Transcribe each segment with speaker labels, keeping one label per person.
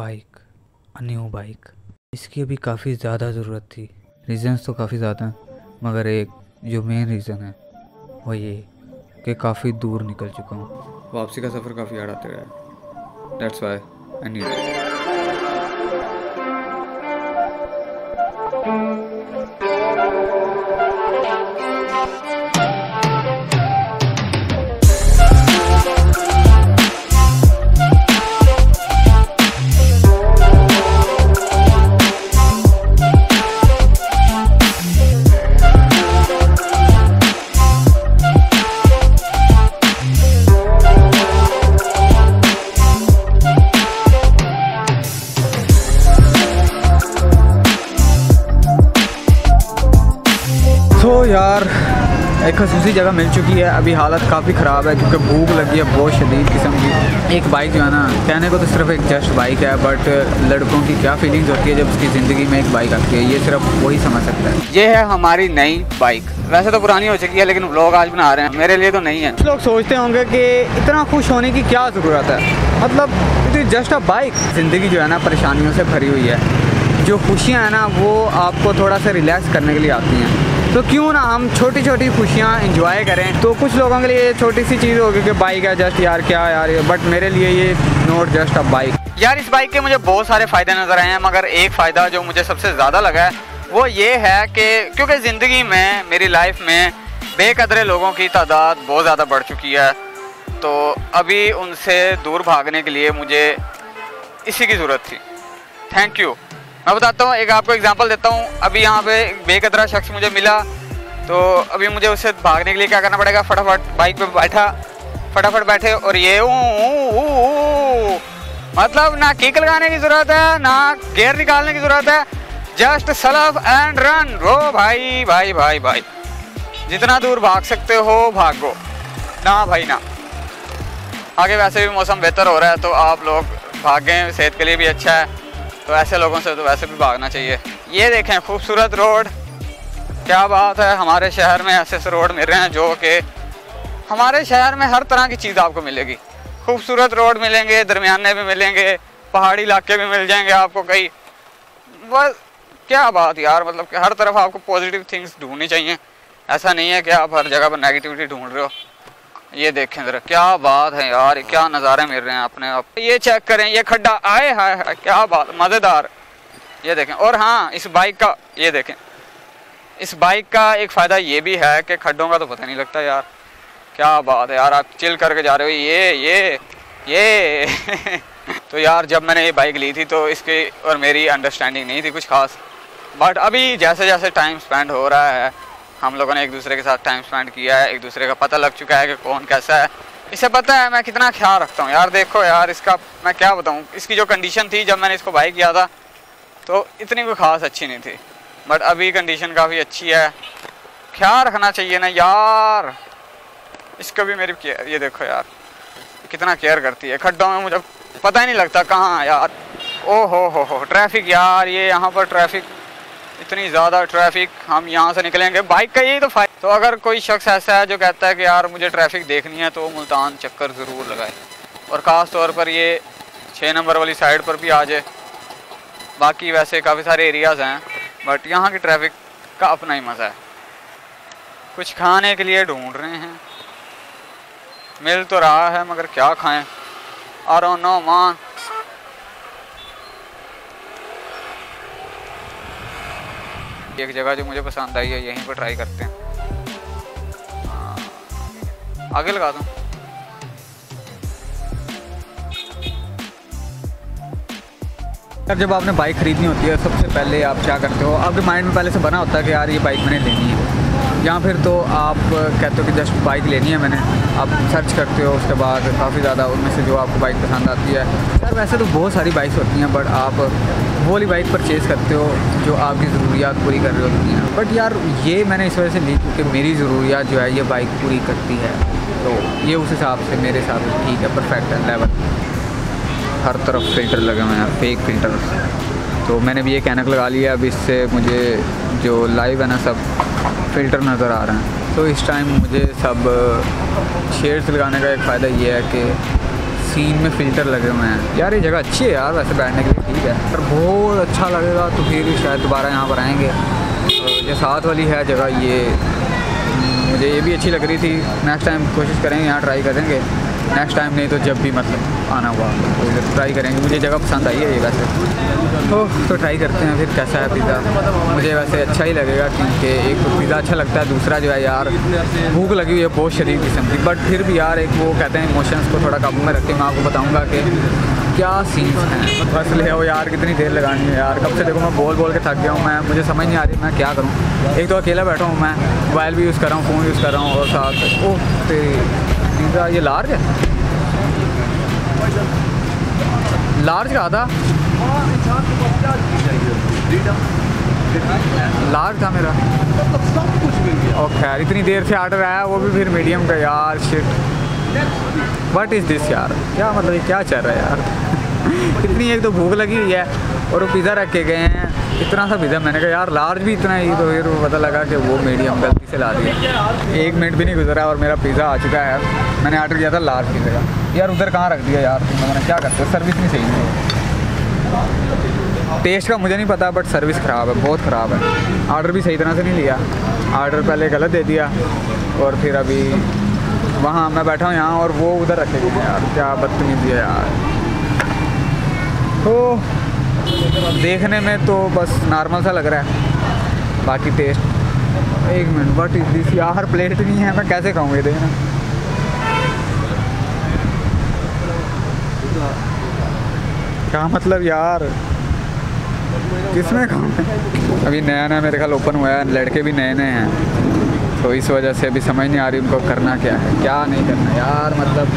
Speaker 1: Bike a new bike. इसकी अभी काफ़ी ज़्यादा ज़रूरत थी। रीज़न्स तो काफ़ी ज़्यादा हैं, मगर एक जो मेन रीज़न है, वो ये कि काफ़ी दूर निकल चुका हूँ। वापसी का सफ़र काफ़ी याद आते रहा है डेट्स वाई आई नीड खसूसी जगह मिल चुकी है। अभी हालत काफ़ी ख़राब है क्योंकि भूख लगी है बहुत शदीद किस्म की। एक बाइक जो है ना कहने को तो सिर्फ़ एक जस्ट बाइक है बट लड़कों की क्या फीलिंग्स होती है जब उसकी ज़िंदगी में एक बाइक आती है? ये सिर्फ़ वही समझ सकता है।
Speaker 2: ये है हमारी नई बाइक वैसे तो पुरानी हो चुकी है लेकिन लोग आज बना रहे हैं। मेरे लिए तो नहीं है।
Speaker 1: लोग सोचते होंगे कि इतना खुश होने की क्या ज़रूरत है? मतलब जस्ट अ बाइक ज़िंदगी जो है ना परेशानियों से भरी हुई है। जो खुशियाँ हैं ना वो आपको थोड़ा सा रिलैक्स करने के लिए आती हैं। तो क्यों ना हम छोटी छोटी खुशियाँ इंजॉय करें? तो कुछ लोगों के लिए छोटी सी चीज़ होगी कि बाइक है जस्ट यार क्या यार बट मेरे लिए ये नोट जस्ट अ बाइक
Speaker 2: यार, इस बाइक के मुझे बहुत सारे फ़ायदे नज़र आए हैं, मगर एक फ़ायदा जो मुझे सबसे ज़्यादा लगा है, वो ये है कि क्योंकि ज़िंदगी में, मेरी लाइफ में बेकदरे लोगों की तादाद बहुत ज़्यादा बढ़ चुकी है तो अभी उनसे दूर भागने के लिए मुझे इसी की ज़रूरत थी। थैंक यू मैं बताता हूँ, एक आपको एग्जांपल देता हूँ। अभी यहाँ पे बेकदरा शख्स मुझे मिला तो अभी मुझे उससे भागने के लिए क्या करना पड़ेगा? फटाफट बाइक पे बैठा, फटाफट बैठे और ये मतलब ना किक लगाने की ज़रूरत है, ना गेयर निकालने की ज़रूरत है जस्ट सलफ एंड रन रो भाई भाई भाई भाई। जितना दूर भाग सकते हो, भागो। ना भाई, ना। आगे वैसे भी मौसम बेहतर हो रहा है तो आप लोग भागें, सेहत के लिए भी अच्छा है। तो ऐसे लोगों से तो वैसे भी भागना चाहिए। ये देखें, खूबसूरत रोड। क्या बात है, हमारे शहर में ऐसे ऐसे रोड मिल रहे हैं जो कि हमारे शहर में हर तरह की चीज़ आपको मिलेगी। खूबसूरत रोड मिलेंगे, दरमियाने भी मिलेंगे, पहाड़ी इलाके भी मिल जाएँगे आपको कई बस, क्या बात यार मतलब कि हर तरफ़ आपको पॉजिटिव थिंग्स ढूंढनी चाहिए। ऐसा नहीं है कि आप हर जगह पर नेगेटिविटी ढूंढ रहे हो। ये देखें जरा, क्या बात है यार क्या नज़ारे मिल रहे हैं अपने आप। ये चेक करें, ये खड्डा, आए, हाय हाय, क्या बात, मज़ेदार। ये देखें, और हाँ इस बाइक का, ये देखें। इस बाइक का एक फ़ायदा ये भी है कि खड्डों का तो पता नहीं लगता यार। क्या बात है यार, आप चिल करके जा रहे हो, ये ये ये। तो यार, जब मैंने ये बाइक ली थी तो इसकी और मेरी अंडरस्टैंडिंग नहीं थी कुछ खास। बट अभी जैसे जैसे टाइम स्पेंड हो रहा है हम लोगों ने एक दूसरे के साथ टाइम स्पेंड किया है, एक दूसरे का पता लग चुका है कि कौन कैसा है। इसे पता है, मैं कितना ख्याल रखता हूँ। यार देखो यार, इसका मैं क्या बताऊँ? इसकी जो कंडीशन थी जब मैंने इसको बाई किया था तो इतनी कोई ख़ास अच्छी नहीं थी। बट अभी कंडीशन काफ़ी अच्छी है। ख्याल रखना चाहिए ना यार। इसका भी मेरी ये देखो यार, कितना केयर करती है। खड्डों में मुझे पता ही नहीं लगता कहाँ यार। ओ हो हो हो ट्रैफ़िक यार, ये यहाँ पर ट्रैफ़िक इतनी ज़्यादा ट्रैफ़िक हम यहाँ से निकलेंगे। बाइक का यही तो फ़ायदा तो अगर कोई शख्स ऐसा है जो कहता है कि यार मुझे ट्रैफ़िक देखनी है तो मुल्तान चक्कर ज़रूर लगाए। और ख़ास तौर पर ये छः नंबर वाली साइड पर भी आ जाए। बाकी वैसे काफ़ी सारे एरियाज़ हैं बट यहाँ की ट्रैफ़िक का अपना ही मज़ा है। कुछ खाने के लिए ढूंढ रहे हैं। मिल तो रहा है, मगर क्या खाएँ? और नो मान एक जगह जो मुझे पसंद आई है यहीं पर ट्राई करते हैं। हाँ, आगे लगा दूँ?
Speaker 1: जब आपने बाइक खरीदनी होती है सबसे पहले आप क्या करते हो? आपके माइंड में पहले से बना होता है कि यार ये बाइक मैंने लेनी है। या फिर तो आप कहते हो कि जस्ट बाइक लेनी है मैंने। आप सर्च करते हो, उसके बाद काफ़ी ज़्यादा उनमें से जो आपको बाइक पसंद आती है। यार वैसे तो बहुत सारी बाइक्स होती हैं बट आप वो वाली बाइक परचेज़ करते हो, जो आपकी ज़रूरियात पूरी कर रही होती हैं। बट यार, ये मैंने इस वजह से ली क्योंकि मेरी ज़रूरियात जो है, ये बाइक पूरी करती है। तो ये उस हिसाब से मेरे हिसाब से ठीक है परफेक्ट है लेवल हर तरफ़ फ़िल्टर लगे हुए हैं फेक फ़िल्टर तो मैंने भी ये कैनक लगा लिया अब इससे मुझे जो लाइव है ना सब फ़िल्टर नज़र आ रहे हैं। तो इस टाइम मुझे सब शेड्स लगाने का एक फ़ायदा ये है कि सीन में फ़िल्टर लगे हुए हैं। यार, ये जगह अच्छी है यार, वैसे बैठने के लिए ठीक है। पर बहुत अच्छा लगेगा तो फिर शायद दोबारा यहाँ पर आएँगे। तो साथ वाली है जगह, ये, मुझे ये भी अच्छी लग रही थी। नेक्स्ट टाइम कोशिश करेंगे, यहाँ ट्राई करेंगे। नेक्स्ट टाइम नहीं तो जब भी मतलब आना हुआ तो ट्राई करेंगे। मुझे जगह पसंद आई है ये वैसे। तो तो ट्राई करते हैं फिर कैसा है पिज़्ज़ा मुझे वैसे अच्छा ही लगेगा क्योंकि एक तो पिज़्ज़ा अच्छा लगता है, दूसरा जो है यार, भूख लगी हुई है बहुत शरीर किस्म की बट फिर भी यार एक वो कहते हैं इमोशंस को थोड़ा काबू में रख मैं आपको बताऊँगा कि क्या सीन्स हैं। बस ले आओ यार, कितनी देर लगानी है यार। कब से देखो मैं बोल बोल के थक गया हूँ, मैं, मुझे समझ नहीं आ रही मैं क्या करूँ। एक तो अकेला बैठा हूँ मैं मोबाइल भी यूज़ कर रहा हूँ फ़ोन यूज़ कर रहा हूँ और साथ। ओह, तेरी ये लार्ज है? लार्ज का था? लार्ज था मेरा। और खैर इतनी देर से ऑर्डर आया, वो भी फिर मीडियम का यार शिट वट इज़ दिस यार? क्या मतलब क्या चल रहा है यार? इतनी एक तो भूख लगी हुई है और वो पिज़्ज़ा रख के गए हैं। इतना सा पिज़्ज़ा मैंने कहा, यार लार्ज भी इतना ही। तो फिर पता लगा कि वो मीडियम गलती से ला दिया एक मिनट भी नहीं गुजरा और मेरा पिज़्ज़ा आ चुका है। मैंने ऑर्डर किया था लार्ज पिज़्ज़ा का। यार, उधर कहाँ रख दिया यार तुम मैंने क्या करते हो सर्विस नहीं सही नहीं टेस्ट का मुझे नहीं पता बट सर्विस ख़राब है, बहुत ख़राब है। ऑर्डर भी सही तरह से नहीं लिया। ऑर्डर पहले गलत दे दिया और फिर अभी वहाँ मैं बैठा हूँ यहाँ और वो उधर रखे गए यार, क्या बदतमीज़ी है यार। तो देखने में तो बस नॉर्मल सा लग रहा है। बाकी टेस्ट एक मिनट बट दिस यार प्लेट नहीं है, मैं कैसे खाऊँ ये देखना? क्या मतलब यार? किसमें खाऊँ अभी नया नया मेरे ख्याल ओपन हुआ है, लड़के भी नए नए हैं। तो इस वजह से अभी समझ नहीं आ रही उनको करना क्या है, क्या नहीं करना। यार मतलब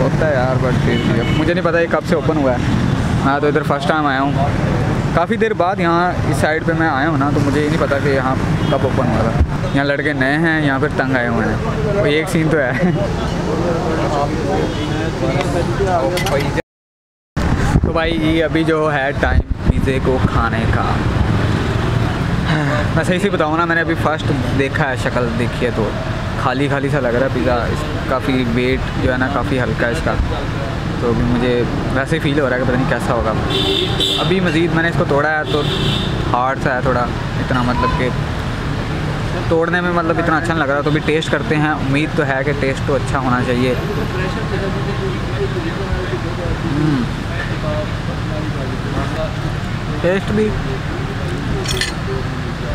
Speaker 1: होता है यार बट फिर मुझे नहीं पता ये कब से ओपन हुआ है। मैं तो इधर फ़र्स्ट टाइम आया हूँ। काफ़ी देर बाद यहाँ इस साइड पे मैं आया हूँ ना तो मुझे ये नहीं पता कि यहाँ कब ओपन हुआ था। यहाँ लड़के नए हैं, यहाँ फिर तंग आए हुए हैं। तो एक सीन तो है। तो भाई, ये अभी जो है टाइम पिज़्ज़े को खाने का। मैं सही से बताऊँ ना, मैंने अभी फ़र्स्ट देखा है, शक्ल देखी है तो। खाली खाली सा लग रहा है पिज़्ज़ा। काफ़ी वेट जो है ना, काफ़ी हल्का है इसका। तो अभी मुझे वैसे फील हो रहा है कि पता नहीं कैसा होगा। अभी मज़ीद मैंने इसको तोड़ा है तो हार्ड सा है थोड़ा, इतना मतलब कि तोड़ने में मतलब इतना अच्छा नहीं लग रहा। तो अभी टेस्ट करते हैं। उम्मीद तो है कि टेस्ट तो अच्छा होना चाहिए। Taste hmm. भी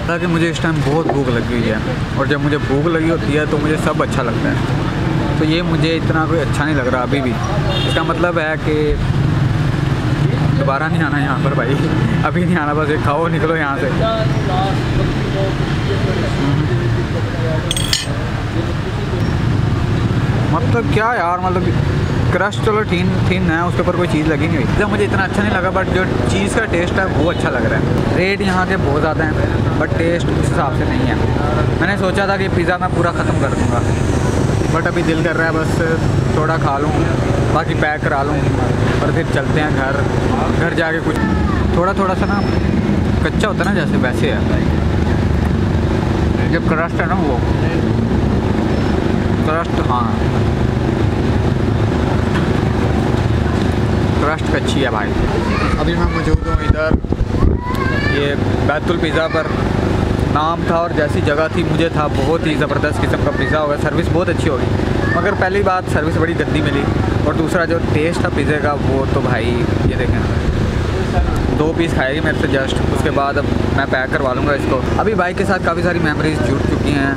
Speaker 1: ताकि मुझे इस टाइम बहुत भूख लगी हुई है। और जब मुझे भूख लगी होती है तो मुझे सब अच्छा लगता है। तो ये मुझे इतना कोई अच्छा नहीं लग रहा अभी भी। इसका मतलब है कि दोबारा नहीं आना यहाँ पर भाई। अभी नहीं आना, बस एक खाओ, निकलो यहाँ से। मतलब क्या यार मतलब क्रश चलो ठीन ठीन है, उसके ऊपर कोई चीज़ लगी नहीं हुई। जब मुझे इतना अच्छा नहीं लगा बट जो चीज़ का टेस्ट है, वो अच्छा लग रहा है। रेट यहाँ के बहुत ज़्यादा हैं बट टेस्ट उस हिसाब से नहीं है। मैंने सोचा था कि पिज़्ज़ा मैं पूरा ख़त्म कर दूँगा। बट अभी दिल कर रहा है बस थोड़ा खा लूँ बाकी पैक करा लूँ और फिर चलते हैं घर। घर जाके कुछ थोड़ा थोड़ा सा ना कच्चा होता है ना जैसे वैसे है। जब क्रस्ट है ना वो। क्रस्ट हाँ। क्रस्ट कच्ची है भाई। अभी मैं मौजूद हूँ इधर। ये बैतुल पिज़्ज़ा पर। नाम था और जैसी जगह थी, मुझे था बहुत ही ज़बरदस्त किस्म का पिज़्ज़ा होगा। सर्विस बहुत अच्छी होगी। मगर पहली बात, सर्विस बड़ी गंदी मिली। और दूसरा, जो टेस्ट था पिज़्ज़े का, वो तो भाई, ये देखें। दो पीस खाएगी मेरे से जस्ट उसके बाद अब मैं पैक करवा लूँगा इसको। अभी बाइक के साथ काफ़ी सारी मेमोरीज जुड़ चुकी हैं।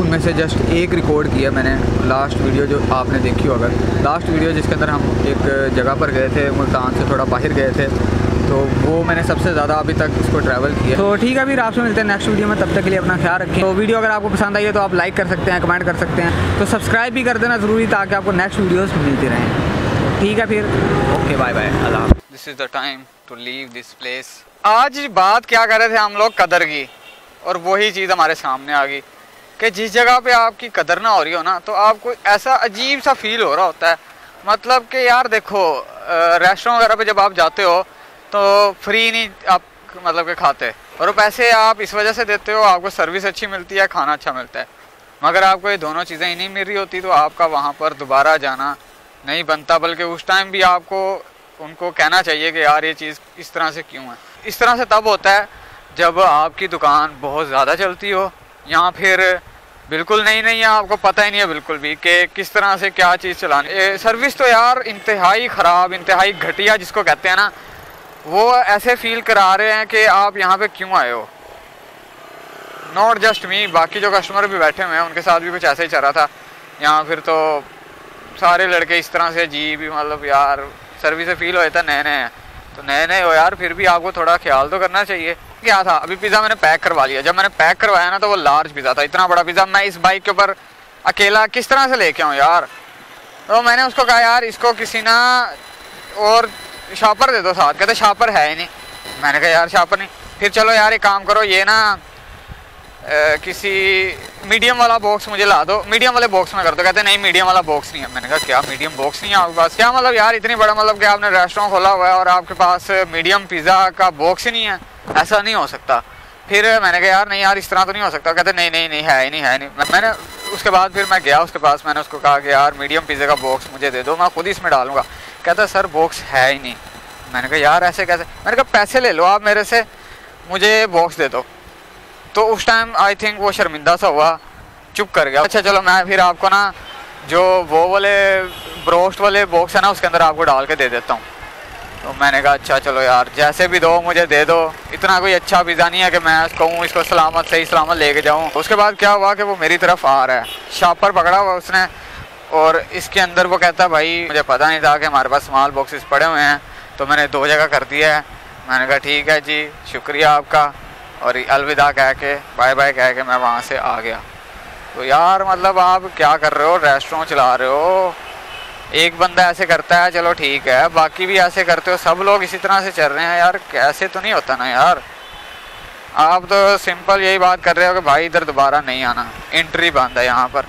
Speaker 1: उनमें से जस्ट एक रिकॉर्ड किया मैंने। लास्ट वीडियो जो आपने देखी हो अगर लास्ट वीडियो जिसके अंदर हम एक जगह पर गए थे, मुल्तान से थोड़ा बाहर गए थे। तो वो मैंने सबसे ज़्यादा अभी तक उसको ट्रैवल किया। तो ठीक है फिर आपसे मिलते हैं नेक्स्ट वीडियो में तब तक के लिए अपना ख्याल रखें। तो वीडियो अगर आपको पसंद आई है तो आप लाइक कर सकते हैं कमेंट कर सकते हैं। तो सब्सक्राइब भी कर देना ज़रूरी ताकि आपको नेक्स्ट वीडियोज़ मिलती रहें। ठीक है फिर। Okay bye bye Allah
Speaker 2: this is the time to leave this place आज बात क्या कर रहे थे हम लोग? कदर की। और वही चीज़ हमारे सामने आ गई। कि जिस जगह पे आपकी कदर ना हो रही हो ना तो आपको ऐसा अजीब सा फील हो रहा होता है। मतलब कि यार देखो रेस्टोरेंट वगैरह पे जब आप जाते हो तो फ्री नहीं आप मतलब के खाते। और वो पैसे आप इस वजह से देते हो, आपको सर्विस अच्छी मिलती है, खाना अच्छा मिलता है। मगर आपको ये दोनों चीज़ें ही नहीं मिल रही होती तो आपका वहाँ पर दोबारा जाना नहीं बनता। बल्कि उस टाइम भी आपको, उनको कहना चाहिए कि यार ये चीज़ इस तरह से क्यों है? इस तरह से तब होता है, जब आपकी दुकान बहुत ज़्यादा चलती हो, या फिर बिल्कुल नहीं नहीं है, आपको पता ही नहीं है बिल्कुल भी कि किस तरह से क्या चीज़ चलानी सर्विस तो यार इंतहाई ख़राब, इंतहाई घटिया जिसको कहते हैं ना वो ऐसे फील करा रहे हैं कि आप यहाँ पे क्यों आए हो? नॉट जस्ट मी बाकी जो कस्टमर भी बैठे हुए हैं, उनके साथ भी कुछ ऐसे ही चल रहा था। यहाँ फिर तो सारे लड़के इस तरह से जी भी मतलब यार सर्विस फील हो जाता नए नए हैं। तो नए नए हो यार, फिर भी आपको थोड़ा ख्याल तो करना चाहिए। क्या था, अभी पिज़्ज़ा मैंने पैक करवा लिया। जब मैंने पैक करवाया ना तो वो लार्ज पिज़्ज़ा था, इतना बड़ा पिज़्ज़ा मैं इस बाइक के ऊपर अकेला किस तरह से लेके आऊँ यार? तो मैंने उसको कहा, यार, इसको किसी ना और शॉपर दे दो साथ। कहते शॉपर है ही नहीं। मैंने कहा, यार, शॉपर नहीं। फिर चलो यार, एक काम करो, ये ना किसी मीडियम वाला बॉक्स मुझे ला दो। मीडियम वाले बॉक्स में कर दो। कहते, नहीं, मीडियम वाला बॉक्स नहीं है। मैंने कहा, क्या मीडियम बॉक्स नहीं है आपके पास? क्या मतलब यार, इतनी बड़ा मतलब कि आपने रेस्टोरेंट खोला हुआ है और आपके पास मीडियम पिज़्ज़ा का बॉक्स ही नहीं है? ऐसा नहीं हो सकता। फिर मैंने कहा, यार, नहीं यार, इस तरह तो नहीं हो सकता। कहते, नहीं नहीं नहीं, है ही नहीं, है नहीं। मैंने उसके बाद फिर मैं गया उसके पास। मैंने उसको कहा कि, यार, मीडियम पिज़्ज़े का बॉक्स मुझे दे दो। मैं खुद ही इसमें डालूँगा। कहता, सर बॉक्स है ही नहीं। मैंने कहा, यार, ऐसे कैसे? मैंने कहा, पैसे ले लो, आप मेरे से मुझे बॉक्स दे दो। तो उस टाइम आई थिंक वो शर्मिंदा सा हुआ, चुप कर गया। अच्छा चलो, मैं फिर आपको ना जो वो वाले ब्रोस्ट वाले बॉक्स है ना, उसके अंदर आपको डाल के दे देता हूँ। तो मैंने कहा अच्छा चलो यार, जैसे भी दो, मुझे दे दो। इतना कोई अच्छा पिज़्ज़ा नहीं है कि मैं कहूँ, इसको सलामत, सही सलामत लेके जाऊँ। उसके बाद क्या हुआ कि वो मेरी तरफ़ आ रहा है। शॉपर पकड़ा हुआ उसने और इसके अंदर वो कहता, भाई, मुझे पता नहीं था कि हमारे पास स्मॉल बॉक्सेस पड़े हुए हैं तो मैंने दो जगह कर दिया है। मैंने कहा, ठीक है जी, शुक्रिया आपका। और अलविदा कह के, बाय बाय, कह के मैं वहाँ से आ गया। तो यार मतलब आप क्या कर रहे हो? रेस्टोरेंट चला रहे हो? एक बंदा ऐसे करता है, चलो ठीक है। बाकी भी ऐसे करते हो? सब लोग इसी तरह से चल रहे हैं यार, कैसे तो नहीं होता ना यार? आप तो सिंपल यही बात कर रहे हो कि भाई, इधर दोबारा नहीं आना। एंट्री बंद है यहाँ पर।